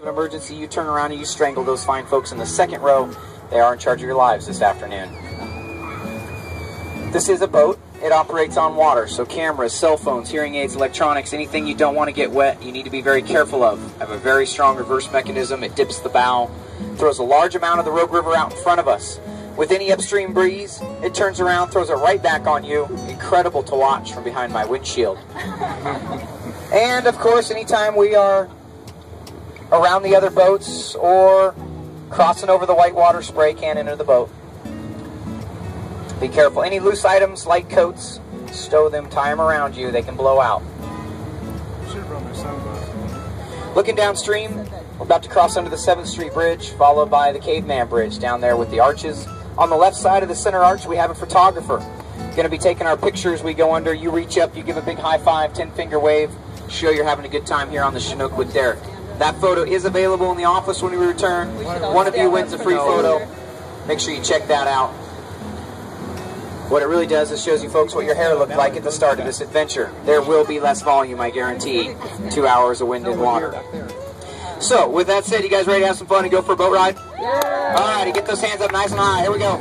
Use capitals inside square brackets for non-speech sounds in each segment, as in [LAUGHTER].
to an emergency, you turn around and you strangle those fine folks in the second row. They are in charge of your lives this afternoon. This is a boat. It operates on water, so cameras, cell phones, hearing aids, electronics, anything you don't want to get wet, you need to be very careful of. I have a very strong reverse mechanism. It dips the bow, throws a large amount of the Rogue River out in front of us. With any upstream breeze, it turns around, throws it right back on you. Incredible to watch from behind my windshield. [LAUGHS] and of course, anytime we are around the other boats or crossing over the whitewater, spray can into the boat. Be careful. Any loose items, light coats, stow them, tie them around you. They can blow out. Looking downstream, we're about to cross under the 7th Street Bridge, followed by the Caveman Bridge down there with the arches. On the left side of the center arch, we have a photographer. Going to be taking our pictures. We go under. You reach up. You give a big high five, ten finger wave. Show you're having a good time here on the Chinook with Derek. That photo is available in the office when we return. One of you wins a free photo. Make sure you check that out. What it really does is shows you folks what your hair looked like at the start of this adventure. There will be less volume, I guarantee. Two hours of wind and water. So, with that said, you guys ready to have some fun and go for a boat ride? Yeah. All righty, get those hands up nice and high. Here we go.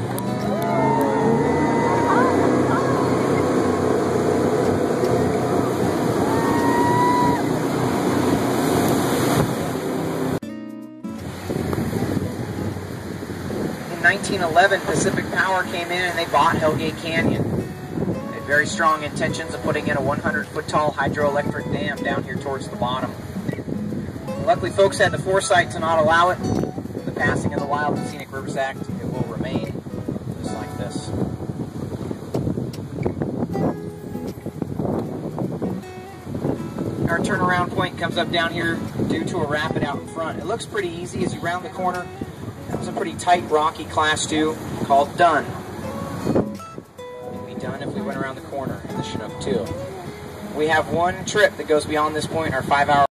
In 1911, Pacific Power came in and they bought Hellgate Canyon. They had very strong intentions of putting in a 100 foot tall hydroelectric dam down here towards the bottom. Luckily, folks had the foresight to not allow it. The passing of the Wild and Scenic Rivers Act, it will remain just like this. Our turnaround point comes up down here due to a rapid out in front. It looks pretty easy as you round the corner. That was a pretty tight, rocky Class 2 called Done. It'd be done if we went around the corner in the Chinook 2. We have one trip that goes beyond this point, our five-hour